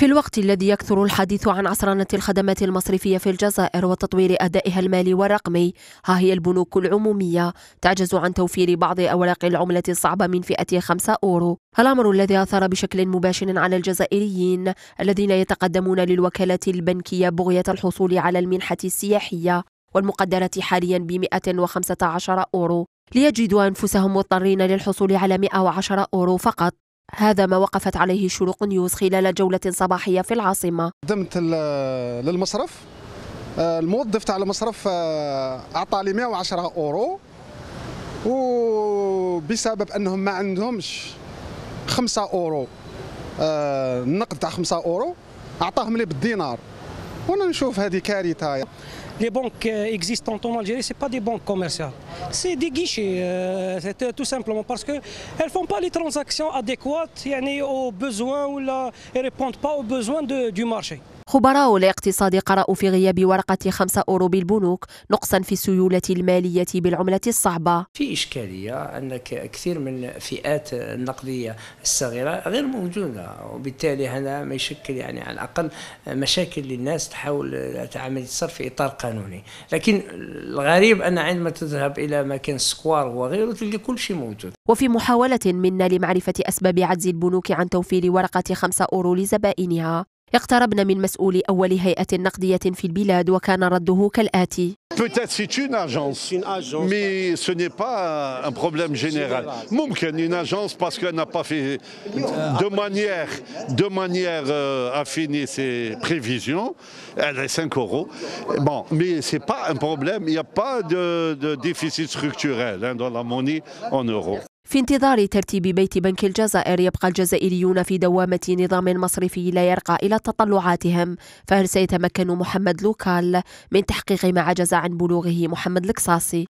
في الوقت الذي يكثر الحديث عن عصرنة الخدمات المصرفية في الجزائر وتطوير أدائها المالي والرقمي ها هي البنوك العمومية. تعجز عن توفير بعض أوراق العملة الصعبة من فئة 5 أورو. الأمر الذي أثر بشكل مباشر على الجزائريين الذين يتقدمون للوكالة البنكية بغية الحصول على المنحة السياحية والمقدرة حاليا ب 115 أورو. ليجدوا أنفسهم مضطرين للحصول على 110 أورو فقط. هذا ما وقفت عليه شروق نيوز خلال جولة صباحية في العاصمة. قدمت للمصرف. آه، الموظف تاع المصرف آه، أعطى لي 110 أورو وبسبب أنهم ما عندهمش 5 أورو آه، النقد تاع 5 أورو أعطاهم لي بالدينار. وانا نشوف هذه كارثه les banques existantes en Algérie, ce pas des banques commerciales. C'est des guichets, euh, tout simplement, parce qu'elles ne font pas les transactions adéquates aux besoins ou ne répondent pas aux besoins de, du marché. خبراء الاقتصاد قرأوا في غياب ورقة خمسة أورو بالبنوك نقصا في السيولة المالية بالعملة الصعبة. في إشكالية أن كثير من فئات النقدية الصغيرة غير موجودة وبالتالي هذا ما يشكل يعني على الأقل مشاكل للناس تحاول عملية الصرف في إطار قانوني. لكن الغريب أن عندما تذهب إلى مكان سكوار وغيره تلقى كل شيء موجود. وفي محاولة منا لمعرفة أسباب عجز البنوك عن توفير ورقة خمسة أورو لزبائنها. اقتربنا من مسؤول أول هيئة نقدية في البلاد وكان رده كالآتي Peut-être c'est une agence, une agence, mais ce n'est pas un problème général. ممكن une agence parce qu'elle n'a pas fait de manière, de manière euh, affinée ses prévisions. Elle est 5 euros. Bon, mais c'est pas un problème. Il n'y a pas de, de déficit structurel hein, dans la monnaie en euros. في انتظار ترتيب بيت بنك الجزائر يبقى الجزائريون في دوامة نظام مصرفي لا يرقى إلى تطلعاتهم. فهل سيتمكن محمد لوكال من تحقيق ما عجز عن بلوغه محمد القصاصي؟